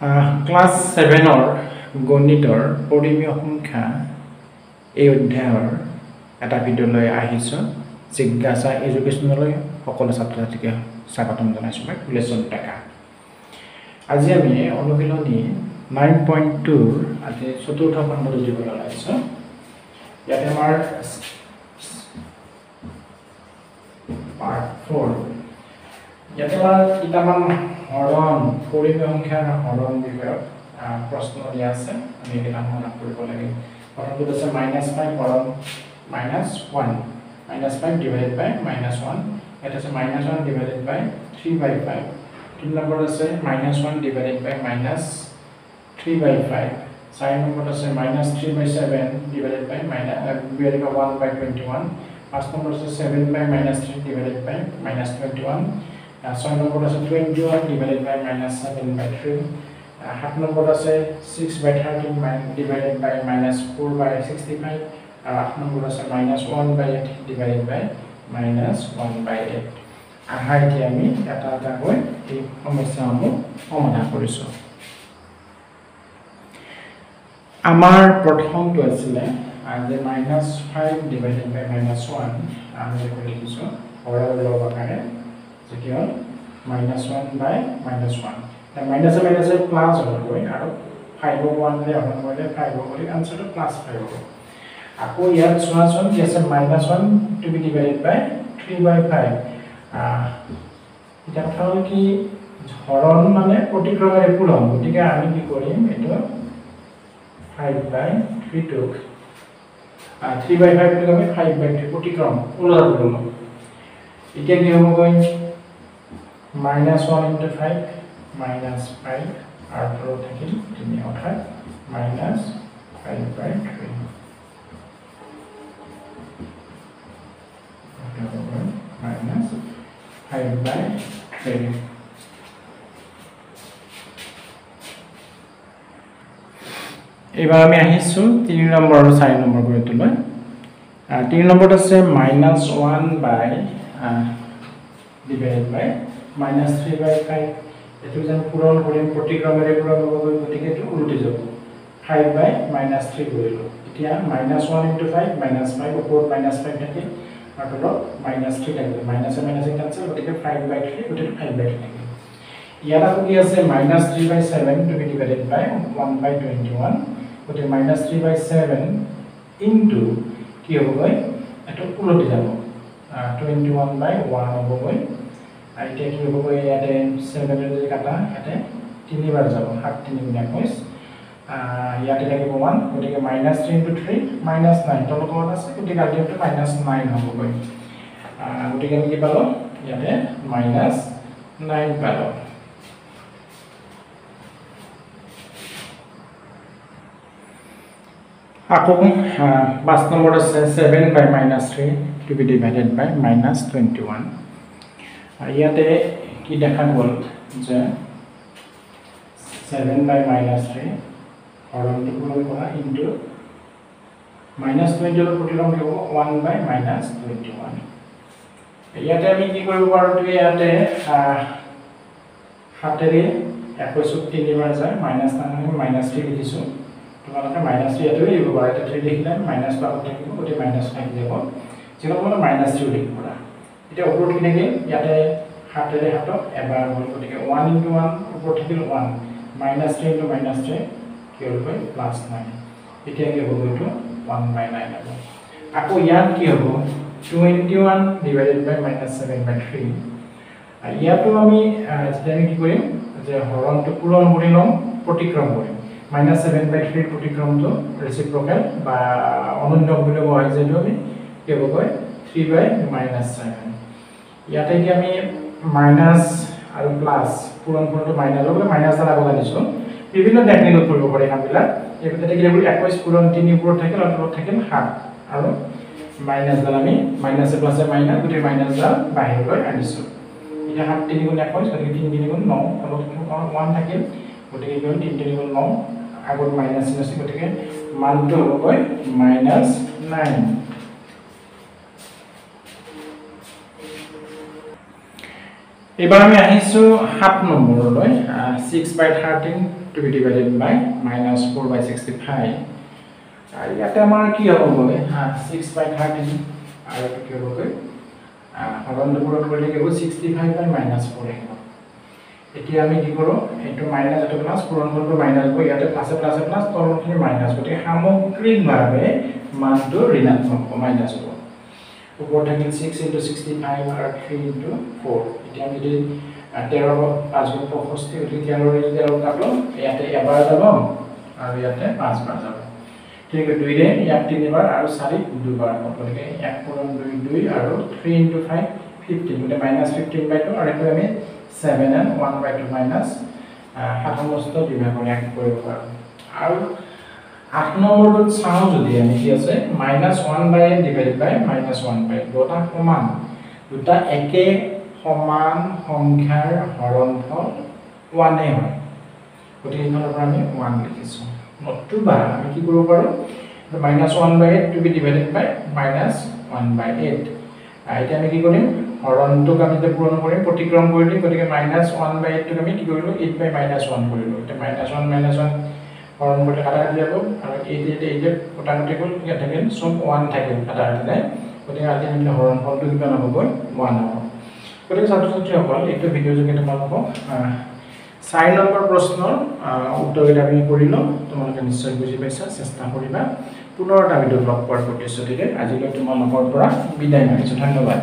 Class ছেভেনৰ গণিতৰ পৰিমেয় সংখ্যা এই অধ্যায়ৰ এটা ভিডিঅ'লৈ আহিছোঁ। জিজ্ঞাসা এডুকেশ্যনলৈ সকলো ছাত্ৰ ছাত্ৰীকে স্বাগতম জনাইছোঁ মই কুলেশ্বৰ ডেকা আজি আমি অনুশীলনী নাইন পইণ্ট টুৰ আজি চতুৰ্থ খণ্ডটো দিবলৈ ওলাইছোঁ ইয়াতে আমাৰ পাৰ্ট ফ'ৰ ইয়াতে আমাৰ কেইটামান হৰণ পৰিমেয় সংখ্যাৰ হৰণ বিষয়ক আহ, প্ৰশ্ন দিয়া আছে আমি এইকেইটা মনত কৰিব লাগে। প্ৰথমটোত আছে মাইনাছ ফাইভ হৰণ minus one minus five divided by minus one ইয়াত আছে minus one divided by three by five তিনি নম্বৰত আছে minus one divided by minus three by five চাৰি নম্বৰত আছে minus three by seven divided by minus divided by one by twenty one পাঁচ নম্বৰত আছে seven by minus three divided by minus twenty one ছয় নম্বৰত আছে twenty one divided by minus seven by three সাত নম্বৰত আছে six by thirteen divided by minus four by sixty five আৰু আঠ নম্বৰত আছে minus one by eight divided by minus one by eight আহা এতিয়া আমি এটা এটাকৈ এই সমস্যাসমূহ সমাধান কৰিছোঁ। আমাৰ প্ৰথমটো আছিলে যে minus five divided by minus one আমি লিখিছোঁ সৰল লগ আকাৰে যে কি হ'ল minus one by minus one মাইনাছে মাইনাছে প্লাছ হ'বগৈ আৰু ফাইভৰ ওৱানলৈ অহা কৰিলে ফাইভৰ কৰি আনচাৰটো প্লাছ ফাইভ হ'ব আকৌ ইয়াত চোৱাচোন কি আছে minus one to be divided by three by five এতিয়া কথা হ'ল কি হৰণ মানে প্ৰতিক্ৰমেৰে পূৰণ গতিকে আমি কি কৰিম এইটো ফাইভ বাই থ্ৰীটোক থ্ৰী বাই ফাইভটোক আমি ফাইভ বাই থ্ৰী প্ৰতিক্ৰম। পূৰণ এতিয়া কি হ'বগৈ minus one into five minus five আৰু তলত থাকিল তিনি অৰ্থাৎ minus five by three minus five by three এইবাৰ আমি আহিছোঁ তিনি নম্বৰ আৰু চাৰি নম্বৰ গুৰুত্বলৈ। তিনি নম্বৰত আছে minus one by divided by minus three by five এইটো যেন পূৰণ কৰিম প্ৰতিক্ৰমেৰে পূৰণ হ'বগৈ গতিকে এইটো উলটি যাব। ফাইভ বাই মাইনাছ থ্ৰী কৰিলোঁ এতিয়া minus one into five minus five ওপৰত মাইনাছ ফাইভ থাকিল আৰু তলত মাইনাছ থ্ৰী থাকিল মাইনাছে মাইনাছে কেঞ্চেল গতিকে ফাইভ বাই থ্ৰী গতিকে ফাইভ বাই থ্ৰী থাকিল ইয়াত আকৌ কি আছে? Minus three by seven to be divided by one by twenty one গতিকে minus three by seven into কি হ'বগৈ এইটো উলটি যাব। টুৱেণ্টি ওৱান বাই ওৱান হ'বগৈ আৰু এতিয়া কি হ'বগৈ ইয়াতে ছেভেনে যদি কাটা ইয়াতে তিনিবাৰ যাব সাত তিনি গুণ একৈছ ইয়াতে লাগিব ওৱান গতিকে minus three into three minus nine তলত আছে গতিকে আল্টিমেটটো মাইনাছ নাইন হ'বগৈ। গতিকে আমি কি পালোঁ? ইয়াতে মাইনাছ নাইন পালোঁ। আকৌ পাঁচ নম্বৰত আছে seven by minus three to be divided by minus twenty one ইয়াতে কি দেখা গ'ল? যে ছেভেন বাই মাইনাছ থ্ৰী হৰণটো পূৰণ কৰা ইনটু মাইনাছ ওৱান প্ৰতিলম দিব one by minus twenty one ইয়াতে আমি কি কৰিব পাৰোঁ? যে ইয়াতে সাতেৰে একৈছত তিনিবাৰ যায় মাইনাছ নাইন মাইনাছ থ্ৰী লিখিছোঁ। তোমালোকে মাইনাছ থ্ৰী ইয়াতো লিখিব পাৰা। এতিয়া থ্ৰী লিখিলে মাইনাছটো আগত থাকিব গতিকে মাইনাছ থাকি যাব যিটো তোমালোকে মাইনাছ থ্ৰীও লিখিব পাৰা। এতিয়া ওপৰত কি থাকিল ইয়াতে সাতেৰে সাতক এবাৰ হ'ল গতিকে ওৱান ইণ্টু ওৱান ওপৰত থাকিল one minus three into minus three কি হ'লগৈ প্লাছ নাইন এতিয়া কি হ'ব এইটো ওৱান বাই নাইন হ'ব। আকৌ ইয়াত কি হ'ব twenty one divided by minus seven by three ইয়াতো আমি যেতিয়া আমি কি কৰিম যে হৰণটো পূৰণ কৰি ল'ম প্ৰতিক্ৰম কৰিম। মাইনাছ ছেভেন বাই থ্ৰীৰ প্ৰতিক্ৰমটো ৰেচিপ্ৰকেল বা অনন্য বুলি কোৱা হয় যিহেতু আমি কি হ'বগৈ থ্ৰী বাই মাইনাছ ছেভেন ইয়াতে কি আমি মাইনাছ আৰু প্লাছ পূৰণ কৰোঁতে মাইনাছ হ'বলৈ মাইনাছ দ্বাৰা আগত আনিছোঁ বিভিন্ন টেকনিকত কৰিব পাৰি কামবিলাক। বুলি একৈছ পূৰণ তিনি ওপৰত থাকিল আৰু তলত থাকিল সাত। আৰু মাইনাছডাল আমি মাইনাছে প্লাছে মাইনাছ গতিকে মাইনাছডাল বাহিৰলৈ আনিছোঁ। এতিয়া সাত তিনি গুণ একৈছ গতিকে তিনি তিনি গুণ ন। তলত ওৱান থাকিল গতিকে কি হ'ল? তিনি তিনি গুণ ন। আগত মাইনাছ চিন আছে গতিকে মানটো হ'বগৈ মাইনাছ নাইন এইবাৰ আমি আহিছোঁ সাত নম্বৰলৈ six by thirteen to be divided by minus four by sixty five আৰু ইয়াতে আমাৰ কি ছিক্স বাই থাৰ্টিন আৰু এইটো কি হ'বগৈ হৰণটো পূৰণ কৰিলে কি হ'ব sixty five by minus four আহিব। এতিয়া আমি কি কৰোঁ এইটো মাইনাছ এইটো প্লাছ পূৰণ মাইনাছ হ'ব ইয়াতে প্লাছে প্লাছে প্লাছ তলৰখিনি মাইনাছ গতিকে সামগ্ৰিকভাৱে মানটো ঋণাত্মক হ'ব মাইনাছ হ'ব ওপৰত থাকিল ছিক্স ইণ্টু ছিক্সটি ফাইভ আৰু থ্ৰী ইণ্টু ফ'ৰ এতিয়া আমি যদি তেৰ পাঁচ গুণ পঁয়ষষ্ঠি গতিকে তেৰ কাটো ইয়াতে এবাৰ যাব আৰু ইয়াতে পাঁচবাৰ যাব। ঠিক আছে দুইৰে ইয়াক তিনিবাৰ আৰু চাৰিক দুবাৰ। গতিকে এক পূৰণ দুই দুই আৰু থ্ৰী ইণ্টু ফাইভ ফিফটিন গতিকে মাইনাছ ফিফটিন বাই টু আৰু এইটো আমি seven and one by two minus সাতান্নষ্ট বিভাগৰ এক কৰিব পাৰোঁ। আৰু আঠ নম্বৰটোত চাওঁ যদি আমি কি আছে minus one by n divided by minus one by দুটা সমান দুটা একে সমান সংখ্যাৰ হৰণফল ওৱানেই হয়। গতিকে এইফালৰ পৰা আমি ওৱান লিখিছোঁ। নতুবা আমি কি কৰিব পাৰোঁ? Minus one by eight to be divided by minus one by eight এতিয়া আমি কি কৰিম? হৰণটোক আমি এতিয়া পূৰণ কৰিম প্ৰতিক্ৰম কৰি দিম। গতিকে মাইনাছ ওৱান বাই এইটটোক আমি কি কৰিলোঁ? এইট বাই মাইনাছ ওৱান কৰিলোঁ। এতিয়া মাইনাছ ওৱান মাইনাছ ওৱান হৰণ কৰিলে কাটা যাব আৰু এইট এইট এইট কটা কাটি গ'ল ইয়াত থাকিল চব ওৱান থাকিল কাটা কাটি যায় গতিকে আজি আমি হৰণ ফলটো কিমান হ'বগৈ ওৱান হ'ব গতিকে ছাত্ৰ ছাত্ৰীসকল এইটো ভিডিঅ' যোগে তোমালোকক চাৰি নম্বৰ প্ৰশ্নৰ উত্তৰকেইটা আমি কৰিলোঁ তোমালোকে নিশ্চয় বুজি পাইছা চেষ্টা কৰিবা পুনৰ এটা ভিডিঅ'ত লগ পোৱাৰ প্ৰতিশ্ৰুতিৰে আজিলৈ তোমালোকৰ পৰা বিদায় মাৰিছোঁ ধন্যবাদ